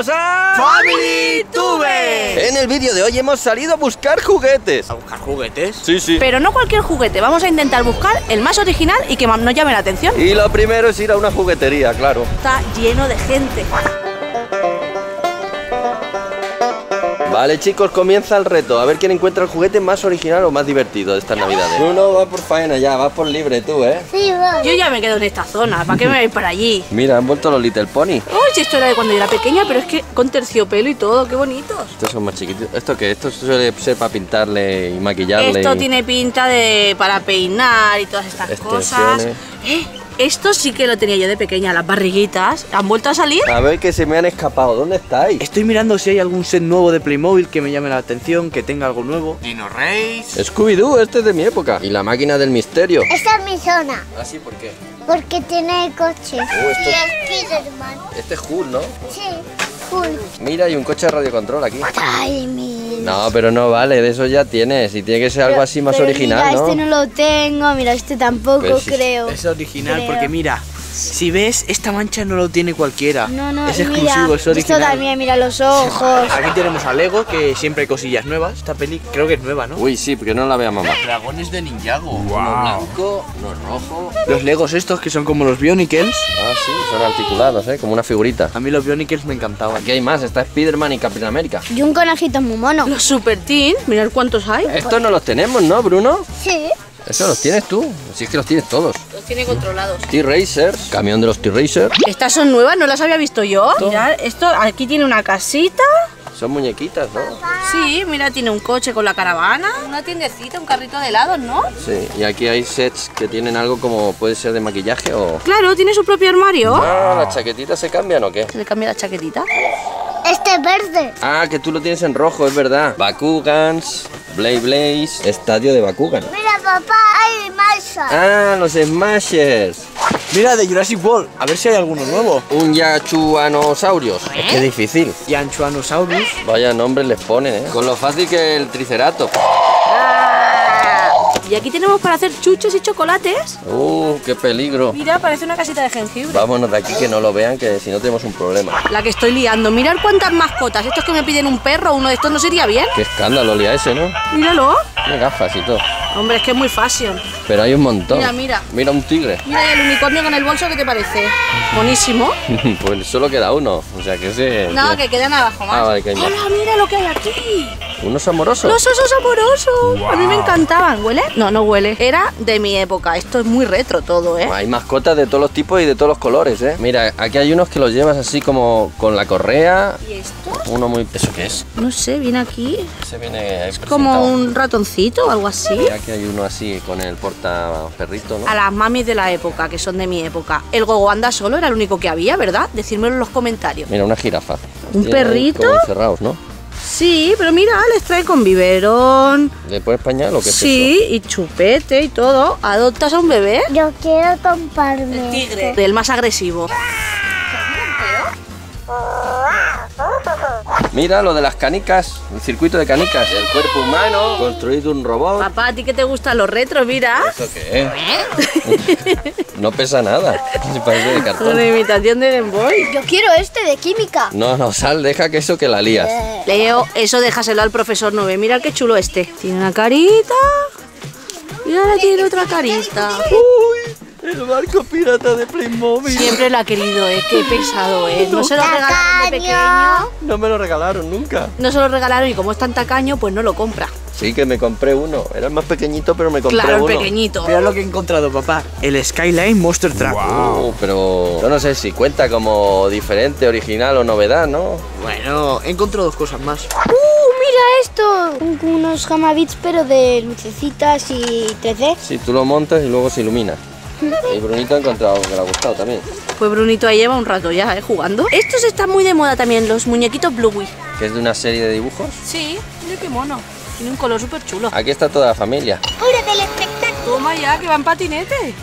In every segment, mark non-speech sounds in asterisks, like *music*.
bienvenidos a Family Tube. En el vídeo de hoy hemos salido a buscar juguetes. ¿A buscar juguetes? Sí, sí. Pero no cualquier juguete, vamos a intentar buscar el más original y que nos llame la atención. Y lo primero es ir a una juguetería, claro. Está lleno de gente. Vale, chicos, comienza el reto. A ver quién encuentra el juguete más original o más divertido de estas navidades. Bruno, va por faena ya, vas por libre tú, ¿eh? Sí, voy. Yo ya me quedo en esta zona, ¿para qué me voy para allí? Mira, han vuelto los Little Pony. Uy, si esto era de cuando yo era pequeña, pero es que con terciopelo y todo, qué bonitos. Estos son más chiquitos. ¿Esto qué? Esto suele ser para pintarle y maquillarle. Esto y- tiene pinta de para peinar y todas estas cosas. Eh, esto sí que lo tenía yo de pequeña, las barriguitas. ¿Han vuelto a salir? A ver que se me han escapado. ¿Dónde estáis? Estoy mirando si hay algún set nuevo de Playmobil que me llame la atención, que tenga algo nuevo. Dino Race. Scooby-Doo, este es de mi época. Y la máquina del misterio. Esta es mi zona, ¿Ah, sí? ¿Por qué? porque tiene coches. Oh, esto- Y Spiderman. Este es Hulk, ¿no? Sí, cool. Mira, hay un coche de radiocontrol aquí. Ay, mi. No, pero no vale, de eso ya tienes. Y tiene que ser algo así más original, mira, ¿no? este no lo tengo, mira, este tampoco Pues creo. Es original Creo. porque mira, si ves, esta mancha no lo tiene cualquiera. No, no, es exclusivo, mira, es original. Esto también, mira los ojos. *laughs* Aquí tenemos a Lego, que siempre hay cosillas nuevas. Esta peli creo que es nueva, ¿no? Uy, sí, porque no la vea mamá. Dragones de Ninjago. Uno blanco, uno rojo. Los Legos estos que son como los Bionicles. Ah, sí, son articulados, ¿eh? Como una figurita. A mí los Bionicles me encantaban. Aquí hay más, está Spiderman y Capitán América. Y un conejito muy mono. Los Super Teen, mirad cuántos hay. Estos no los tenemos, ¿no, Bruno? Sí. Eso los tienes tú. Si es que los tienes todos. Los tiene controlados. T-Racers, camión de los T-Racers. Estas son nuevas, no las había visto yo. Mirad, esto aquí tiene una casita. Son muñequitas, ¿no? Sí, mira, tiene un coche con la caravana. Una tiendecita, un carrito de helados, ¿no? Sí, y aquí hay sets que tienen algo como puede ser de maquillaje o... Claro, tiene su propio armario. Ah, ¿las chaquetitas se cambian o qué? Se le cambia la chaquetita. Este es verde. Ah, que tú lo tienes en rojo, es verdad. Bakugans, Blade Blaze, estadio de Bakugan. Papá, hay. Ah, los Smashers. Mira, de Jurassic World. A ver si hay alguno nuevo. Un Yachuanosaurios. Es que difícil. Yanchuanosaurus. Vaya nombre les ponen, ¿eh? Con lo fácil que el Triceratops. Y aquí tenemos para hacer chuches y chocolates. Uh, qué peligro. Mira, parece una casita de jengibre. Vámonos de aquí que no lo vean, que si no tenemos un problema. La que estoy liando. Mirad cuántas mascotas. Estos que me piden un perro, uno de estos no sería bien. Qué escándalo lía ese, ¿no? Míralo. Tiene gafas y todo. Hombre, es que es muy fashion. Pero hay un montón. Mira, mira. Mira un tigre. Mira el unicornio con el bolso, ¿qué te parece? Buenísimo. *laughs* pues solo queda uno. O sea que ese. No, que quedan abajo más. Ah, vale, que hay más. ¡Hola, mira lo que hay aquí! ¿Unos amorosos? Los osos amorosos. A mí me encantaban. ¿Huele? No, no huele. Era de mi época. Esto es muy retro todo, ¿eh? Hay mascotas de todos los tipos y de todos los colores, ¿eh? Mira, aquí hay unos que los llevas así como con la correa. ¿Y esto? Uno muy... ¿Eso qué es? No sé, viene aquí. Se viene ahí Como un ratoncito o algo así. Y aquí hay uno así con el porta perrito, ¿no? A las mamis de la época, que son de mi época. El gogo anda solo era el único que había, ¿verdad? Decírmelo en los comentarios. Mira, una jirafa. ¿Un perrito? como encerrados, ¿no? Sí, pero mira, les trae con biberón. ¿Le pones pañal o qué es Sí, y chupete y todo. ¿Adoptas a un bebé? Yo quiero comprarme. este. El más agresivo. eso? Mira lo de las canicas, el circuito de canicas. El cuerpo humano, construido un robot. Papá, ¿a ti que te gustan los retros? Mira. ¿Esto qué es? *laughs* no pesa nada. *laughs* Parece de Una cartón. imitación de Game Boy. Yo quiero este de química. No, no, sal, deja que eso que la lías. Leo, eso déjaselo al profesor 9. Mira qué chulo este. Tiene una carita. Y ahora tiene otra carita. ¡Uy! El barco pirata de Playmobil. Siempre lo ha querido, ¿eh? Qué pesado, ¿eh? *laughs* No se lo regalaron de pequeño. No me lo regalaron nunca. No se lo regalaron y como es tan tacaño, pues no lo compra. Sí, que me compré uno. Era el más pequeñito, pero me compré Claro, uno. el pequeñito. Mira lo que he encontrado, papá. El Skyline Monster Truck. Uh, pero yo no sé si cuenta como diferente, original o novedad, ¿no? Bueno, he encontrado dos cosas más. ¡Uh, mira esto! Un- Unos Hamabits, pero de lucecitas y 3D. Si tú lo montas y luego se ilumina. Y Brunito ha encontrado que le ha gustado también. Pues Brunito ahí lleva un rato ya, ¿eh? Jugando. Estos están muy de moda también, los muñequitos Bluey. Que es de una serie de dibujos. Sí, mira qué mono. Tiene un color súper chulo. Aquí está toda la familia. ¡Hora del espectáculo! Toma ya, que va en patinete.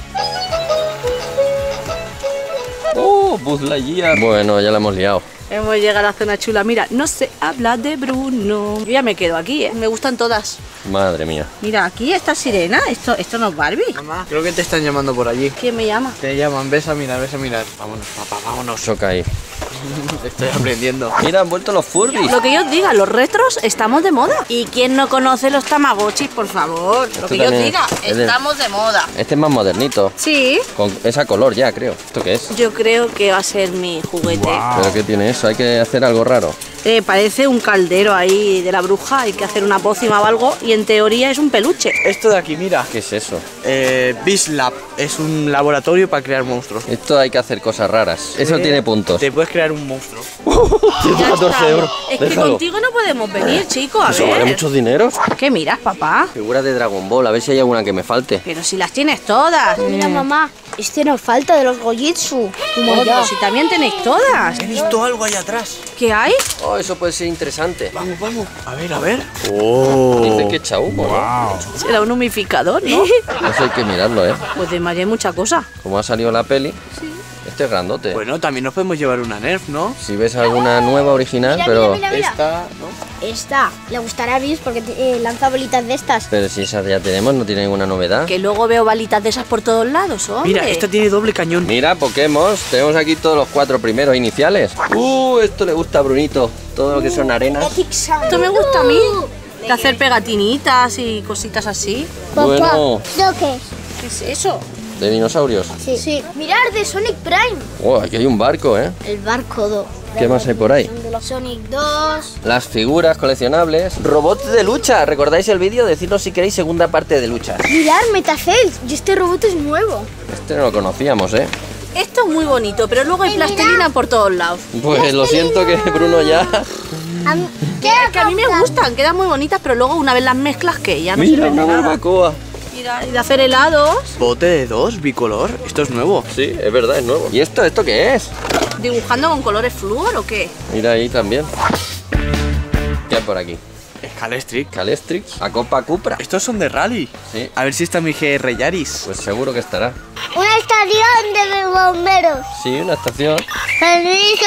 ¡Oh, Buzz Lightyear! Bueno, ya la hemos liado. Hemos llegado a la zona chula. Mira, no se habla de Bruno. Yo ya me quedo aquí, ¿eh? Me gustan todas. Madre mía. Mira, aquí está Sirena. Esto, esto no es Barbie. Mamá, creo que te están llamando por allí. ¿Quién me llama? Te llaman, ves a mirar, ves a mirar. Vámonos, papá, vámonos. Choca ahí. *laughs* Estoy aprendiendo. Mira, han vuelto los Furbies. Lo que yo os diga, los retros estamos de moda. ¿Y quién no conoce los tamagotchis, por favor? Lo que yo os diga, es estamos de moda. Este es más modernito. Sí, Con esa color ya, creo. ¿Esto qué es? yo creo que va a ser mi juguete. ¿Pero qué tiene eso? Hay que hacer algo raro. Eh, parece un caldero ahí de la bruja, hay que hacer una pócima o algo y en teoría es un peluche. Esto de aquí, mira. ¿Qué es eso? Eh, Beast Lab. Es un laboratorio para crear monstruos. Esto hay que hacer cosas raras. Eso Eh, tiene puntos. Te puedes crear un monstruo. *laughs* Ya 14 estamos. euros. Es que contigo no podemos venir, chico, a ¿Eso vale ver. muchos dineros? ¿Qué miras, papá? Figuras de Dragon Ball, a ver si hay alguna que me falte. Pero si las tienes todas. Mira, mamá, este nos falta de los Gojitsu. Pero si también tenéis todas. He visto algo allá atrás. ¿Qué hay? Oh, eso puede ser interesante. Vamos, vamos. A ver, a ver. Oh. Dice que echa humo, ¿no? Será un humificador, ¿no? *laughs* Eso hay que mirarlo, ¿eh? pues de María hay mucha cosa. Como ha salido la peli. Este es grandote. Bueno, también nos podemos llevar una Nerf, ¿no? Si ves alguna nueva original, Mira, pero... mira, mira, mira. Esta, ¿no? Esta, le gustará a Bis porque eh, lanza bolitas de estas. Pero si esas ya tenemos, no tiene ninguna novedad. Que luego veo balitas de esas por todos lados, hombre. Mira, esta tiene doble cañón. Mira, Pokémon, tenemos aquí todos los cuatro primeros iniciales. Uh, esto le gusta a Brunito. Todo lo que son arenas. Esto me gusta a mí. De hacer pegatinitas y cositas así. Bueno, ¿Lo qué es? ¿Qué es eso? de dinosaurios. Sí. Mirar de Sonic Prime. Oh, aquí hay un barco, ¿eh? El barco 2. ¿Qué más hay por ahí? Sonic 2. Las figuras coleccionables. Robots de lucha. ¿Recordáis el vídeo? Decidnos si queréis segunda parte de lucha. Mirar Metacel. Y este robot es nuevo. Este no lo conocíamos, ¿eh? Esto es muy bonito, pero luego hay plastilina por todos lados. Pues lo siento que Bruno ya... Es que a mí me gustan, quedan muy bonitas, pero luego una vez las mezclas, que ya no Mira, una barbacoa. Y de, y de hacer helados, Bote de dos, bicolor. Esto es nuevo. Sí, es verdad, es nuevo. ¿Y esto? ¿Esto qué es? dibujando con colores flúor o qué. Mira ahí también. ¿Qué hay por aquí? Scalestric. Calestrix, a Copa Cupra. Estos son de rally. Sí. A ver si está mi GR Yaris. Pues seguro que estará. Una estación de bomberos. Sí, una estación. Permiso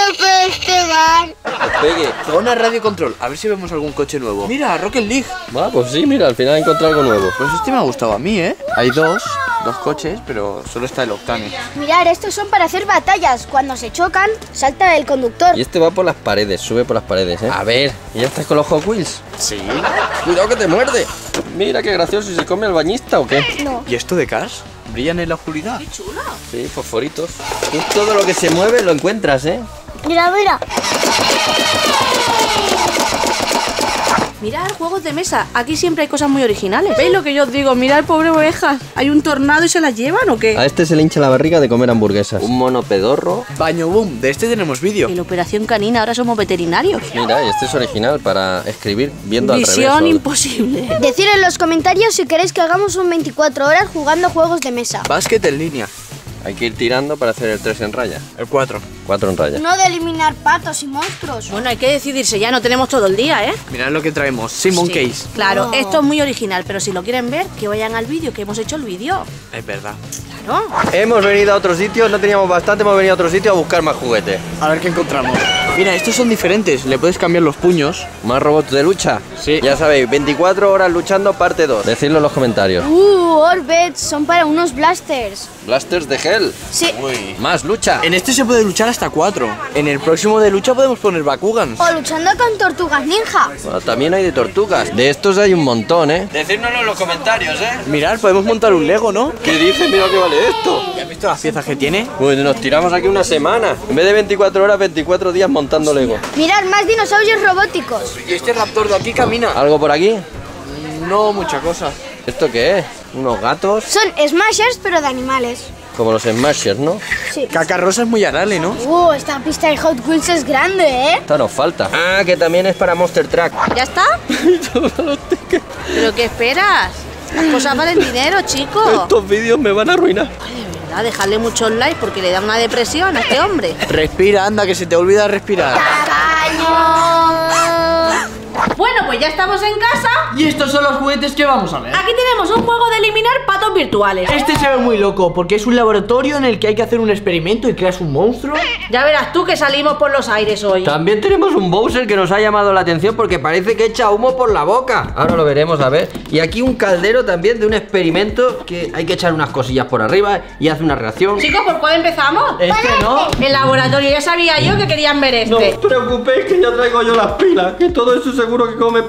festival. Pegue. Zona radio control. A ver si vemos algún coche nuevo. Mira, Rocket League. Va, pues sí, mira, al final he encontrado algo nuevo. Pues este me ha gustado a mí, ¿eh? Hay dos, dos coches, pero solo está el Octane. Mirar, estos son para hacer batallas. Cuando se chocan, salta el conductor. Y este va por las paredes, sube por las paredes, ¿eh? A ver, ¿y ya estás con los Hot Wheels? Sí. Cuidado que te muerde. Mira qué gracioso, ¿y se come al bañista o qué? No. ¿Y esto de Cars? ¿Brillan en la oscuridad? Sí, fosforitos. Tú todo lo que se mueve lo encuentras, ¿eh? Mira, mira. Mirad, juegos de mesa. Aquí siempre hay cosas muy originales. ¿Veis lo que yo os digo? Mirad, pobre ovejas. ¿Hay un tornado y se las llevan o qué? A este se le hincha la barriga de comer hamburguesas. Un mono pedorro. Baño Boom. De este tenemos vídeo. En la operación canina ahora somos veterinarios. Mira, este es original para escribir viendo al revés. Visión imposible. Decid en los comentarios si queréis que hagamos un 24 horas jugando juegos de mesa. Básquet en línea. Hay que ir tirando para hacer el 3 en raya. El 4. 4 en raya. No de eliminar patos y monstruos. Bueno, hay que decidirse ya, no tenemos todo el día, ¿eh? Mirad lo que traemos. Simon Sí, Case. Claro, Oh. esto es muy original, pero si lo quieren ver, que vayan al vídeo, que hemos hecho el vídeo. Es verdad. Claro. Hemos venido a otro sitio, no teníamos bastante, hemos venido a otro sitio a buscar más juguetes. A ver qué encontramos. Mira, estos son diferentes. Le puedes cambiar los puños. ¿Más robots de lucha? Sí. Ya sabéis, 24 horas luchando, parte 2. Decidlo en los comentarios. Uh, Orbits son para unos blasters. Blasters de Hell. Sí. Más lucha. En este se puede luchar hasta 4. En el próximo de lucha podemos poner Bakugans. O luchando con tortugas ninja. Bueno, también hay de tortugas. De estos hay un montón, ¿eh? Decídnoslo en los comentarios, ¿eh? Mirad, podemos montar un Lego, ¿no? ¿Qué dice? Mira que vale esto. ¿Ya has visto las piezas que tiene? Pues nos tiramos aquí una semana. En vez de 24 horas, 24 días montando Lego. Mirad, más dinosaurios robóticos. ¿Y este raptor de aquí camina? ¿Algo por aquí? No, mucha cosa. ¿Esto qué es? ¿Unos gatos? Son smashers, pero de animales. Como los Smashers, ¿no? Sí. Cacarrosa es muy arale, ¿no? Uh, esta pista de Hot Wheels es grande, ¿eh? Esta nos falta. Ah, que también es para Monster Truck. ¿Ya está? *laughs* ¿Pero qué esperas? Las cosas valen dinero, chico. Estos vídeos me van a arruinar. Dejarle muchos likes porque le da una depresión a este hombre. Respira, anda, que se te olvida respirar. Bueno, ya estamos en casa. Y estos son los juguetes que vamos a ver. Aquí tenemos un juego de eliminar patos virtuales. Este se ve muy loco porque es un laboratorio en el que hay que hacer un experimento y creas un monstruo. Ya verás tú que salimos por los aires hoy. También tenemos un Bowser que nos ha llamado la atención porque parece que echa humo por la boca. Ahora lo veremos, a ver. Y aquí un caldero también de un experimento que hay que echar unas cosillas por arriba y hace una reacción. Chicos, ¿por cuál empezamos? Este no. El laboratorio, ya sabía yo que querían ver No este. os preocupéis que ya traigo yo las pilas, que todo eso seguro que come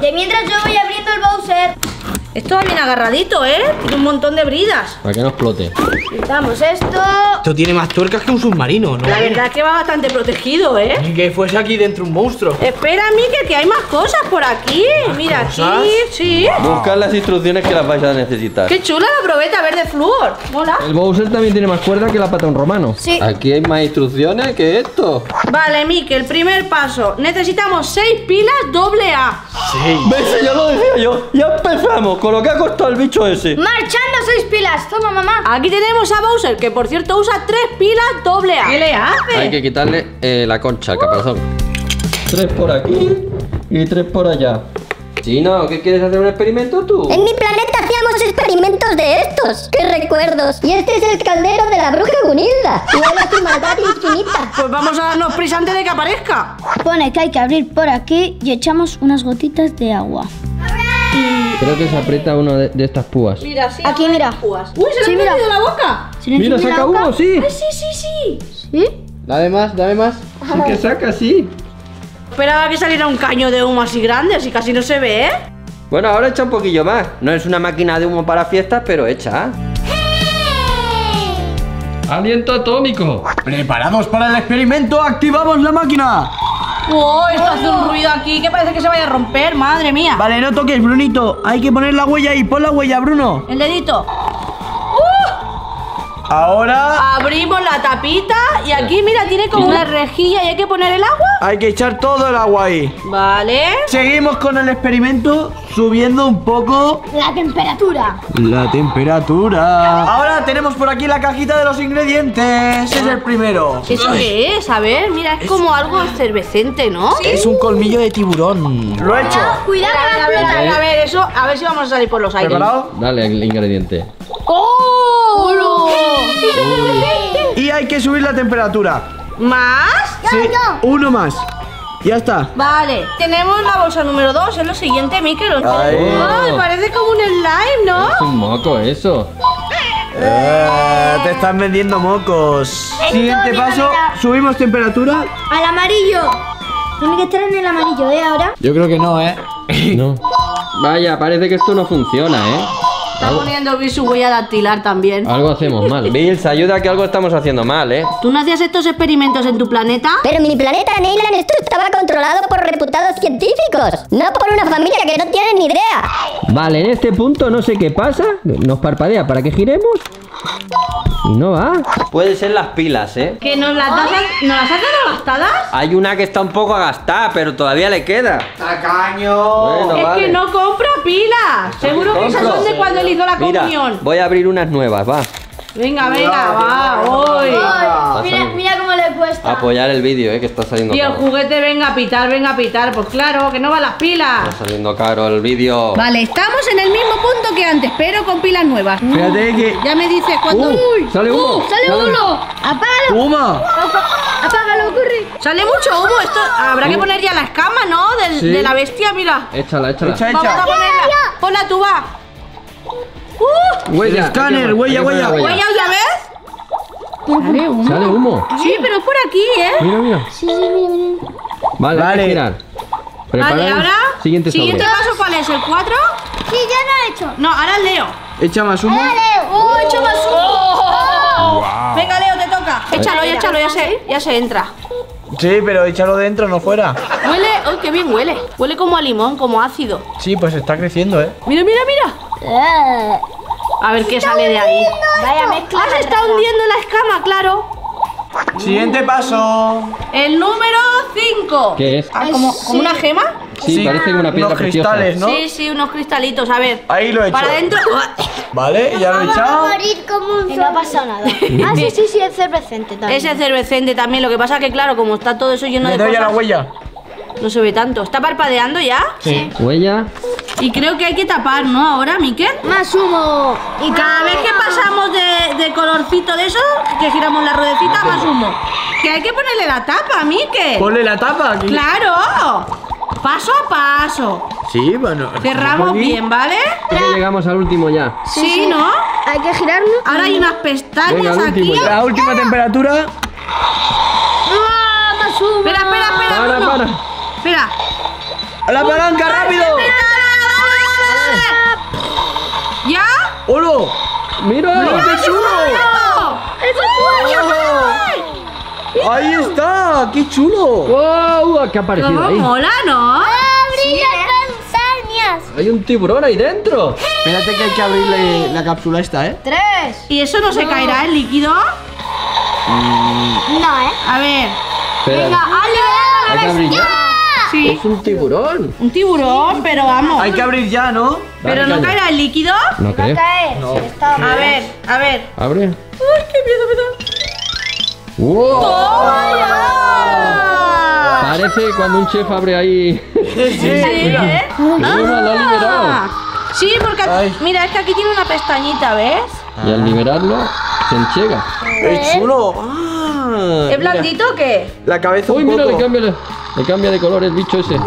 que mientras yo voy abriendo el Bowser. Esto va bien agarradito, ¿eh? Tiene un montón de bridas. Para que no explote. Quitamos esto. Esto tiene más tuercas que un submarino, ¿no? La verdad es que va bastante protegido, ¿eh? Y que fuese aquí dentro un monstruo. Espera, Mikel, que hay más cosas por aquí. Mira, cosas? aquí, sí. Buscad las instrucciones que las vais a necesitar. Qué chula la probeta verde flúor. Mola. El Bowser también tiene más cuerda que la pata de un romano. Sí. Aquí hay más instrucciones que esto. Vale, Mikel, primer paso. Necesitamos seis pilas doble A. Sí. ¿Ves? Ya lo decía yo. Ya empezamos con lo que ha costado el bicho ese. Marchando seis pilas. Toma, mamá. Aquí tenemos a Bowser, que por cierto usa tres pilas doble A. ¿Qué le hace? Hay que quitarle eh, la concha, el caparazón. Tres por aquí y tres por allá. Chino, ¿qué quieres hacer un experimento tú? En mi planeta hacíamos experimentos de estos. ¡Qué recuerdos! Y este es el caldero de la bruja Gunilda. Huele su maldad infinita. Pues vamos a darnos prisa antes de que aparezca. Pone que hay que abrir por aquí y echamos unas gotitas de agua. Creo que se aprieta uno de, de estas púas. Mira, sí. Aquí, mira. Púas. Uy, se le Sí, ha mira. perdido la boca. ¿Se le Mira, saca humo, sí. Ay, sí, sí, sí. ¿Sí? Dame más, dame más. Sí que saca, sí. Esperaba que saliera un caño de humo así grande, así casi no se ve, ¿eh? Bueno, ahora echa un poquillo más. No es una máquina de humo para fiestas, pero echa. Aliento atómico. ¿Preparados para el experimento? ¡Activamos la máquina! ¡Oh! Esto hace un ruido aquí que parece que se vaya a romper, madre mía. Vale, no toques, Brunito. Hay que poner la huella ahí. Pon la huella, Bruno. El dedito. Ahora Abrimos la tapita y aquí, mira, tiene como una rejilla y hay que poner el agua. hay que echar todo el agua ahí. Vale. Seguimos con el experimento subiendo un poco La temperatura. la temperatura. Ahora tenemos por aquí la cajita de los ingredientes. Es el primero. ¿Eso qué es? A ver, mira, es como algo efervescente, ¿no? Es un colmillo de tiburón. Lo he hecho. Cuidado, A ver, a ver, a ver, a ver, eso, a ver si vamos a salir por los aires. ¿Preparado? Dale el ingrediente. ¡Oh! Y hay que subir la temperatura. ¿Más? Sí, uno más. Ya está. Vale, tenemos la bolsa número 2, es lo siguiente, Mikel. Ay. Ay, parece como un slime, ¿no? Es un moco eso. Eh, te están vendiendo mocos. Siguiente paso, manera- subimos temperatura. Al amarillo. Tiene que estar en el amarillo, ¿eh? Ahora. Yo creo que no, ¿eh? No. *laughs* Vaya, parece que esto no funciona, ¿eh? Está poniendo Bill su huella dactilar también. Algo hacemos mal. *laughs* Bills, ayuda que algo estamos haciendo mal, ¿eh? ¿Tú no hacías estos experimentos en tu planeta? Pero mi planeta Neyland esto estaba controlado por reputados científicos, no por una familia que no tiene ni idea. Vale, en este punto no sé qué pasa. Nos parpadea para que giremos. Y no va. Puede ser las pilas, ¿eh? ¿Que nos las, das nos las has dado gastadas? Hay una que está un poco gastada, pero todavía le queda. ¡Tacaño! Bueno, es vale. que no compra pilas. Seguro que esas son de cuando él hizo la Mira, comunión. voy a abrir unas nuevas, va. Venga, venga, va, voy. Mira, mira cómo le cuesta. Apoyar el vídeo, eh, que está saliendo Y el caro. juguete venga a pitar, venga a pitar. Pues claro, que no van las pilas. Está saliendo caro el vídeo. Vale, estamos en el mismo punto que antes, pero con pilas nuevas. Fíjate que. Ya me dices cuando. Uh, sale humo. ¡Sale uno! ¡Apágalo! ¡Puma! ¡Apágalo, corre! Sale mucho humo. Esto habrá que poner ya la escama, ¿no? Del- Sí. De la bestia, mira. Échala, échala. Echa, Vamos a echa. ponerla. Ponla tú, va. Uh, Huella. El escáner, hay huella, hay huella. ¿Huella otra vez? Sale humo. Sale humo. Sí, pero es por aquí, ¿eh? Mira, mira. Sí, sí, mira, mira. Vale, hay Vale. que girar. Preparados. Vale, ahora. Siguiente sobre. paso, ¿cuál es? ¿El 4? Sí, ya lo he hecho. No, ahora el Leo. Echa más humo. ¡Oh, he hecho más humo! Venga, Leo, te toca. Échalo, ya échalo, ya se, ya se entra. Sí, pero échalo dentro, no fuera. Huele, ¡ay, qué bien huele! Huele como a limón, como ácido. Sí, pues está creciendo, ¿eh? Mira, mira, mira. A ver qué sale de ahí. Vaya mezcla. Ah, se está hundiendo la escama, claro. Siguiente paso. El número 5. ¿Qué es? Ah, ¿como, como una gema? Sí, parece una piedra unos preciosa. cristales, ¿no? Sí, sí, unos cristalitos. A ver. Ahí lo he Para hecho. adentro. *laughs* Vale, ya lo he echado. morir como un No ha pasado nada. *laughs* Ah, sí, sí, sí, es cervecente también. Ese cervecente también. Lo que pasa que, claro, como está todo eso lleno Le de doy a la cosas. huella. No se ve tanto. ¿Está parpadeando ya? Sí. Huella. Y creo que hay que tapar, ¿no? Ahora, Miquel. Más humo. Y cada vez que pasamos de, de colorcito de eso, que giramos la ruedecita, más humo. Que hay que ponerle la tapa, Miquel. Ponle la tapa aquí. ¡Claro! Paso a paso. Sí, bueno. Cerramos bien, ¿vale? Llegamos al último ya. Sí, ¿no? Hay que girarlo. Ahora hay unas pestañas Venga, aquí. La última temperatura. ¡Ah, más humo! Espera, espera, espera. Para, para. Espera. ¡A la palanca, rápido! ¿Ya? ¡Holo! ¡Mira! ¡Qué chulo! ¡Ahí está! ¡Qué chulo! ¡Wow! ¿Qué ha aparecido ¿Cómo ahí? mola, no? ¡Brilla con sarnias! Hay un tiburón ahí dentro. Espérate que hay que abrirle la cápsula esta, ¿eh? ¡Tres! ¿Y eso no se caerá el líquido? No, ¿eh? A ver. Espera. Hay que abrir ya. Sí. Es un tiburón. Un tiburón, pero vamos. Hay que abrir ya, ¿no? Pero Dale, no caerá el líquido. No creo. caer. No. Está A ver, a ver. Abre. ¡Uy, qué miedo! ¡Wow! ¡Ah! Parece cuando un chef abre ahí. *laughs* Sí, *laughs* ¿eh? Mira, lo ha liberado. Ah. Sí, porque Ay. mira, es que aquí tiene una pestañita, ¿ves? Y al liberarlo, se enchega. ¡Qué chulo! Ah, ¿Es mira. blandito o qué? La cabeza Uy, un mira, poco. le cambia, le cambia de color el bicho ese.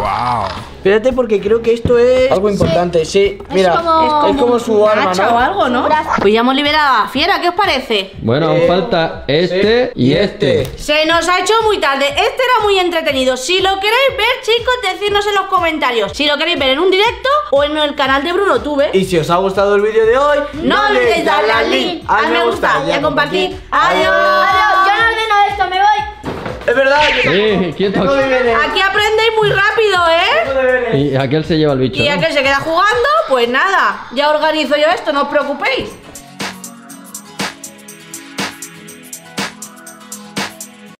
Espérate porque creo que esto es algo importante. Sí, mira, como- es como su un arma, hacha o algo, ¿no? Pues ya hemos liberado a la fiera, ¿qué os parece? Bueno, aún Eh, falta este sí, y este. Se nos ha hecho muy tarde. Este era muy entretenido. Si lo queréis ver, chicos, decidnos en los comentarios. Si lo queréis ver en un directo o en el canal de Bruno Tube. Y si os ha gustado el vídeo de hoy, No olvidéis darle al link, al me gusta y a compartir. ¡Adiós! Adiós, yo no ordeno esto, me voy. Es verdad quieto. deberes. Aquí aprendéis muy rápido, ¿eh? Y aquel se lleva el bicho. Y que se queda jugando, pues nada, ya organizo yo esto, no os preocupéis.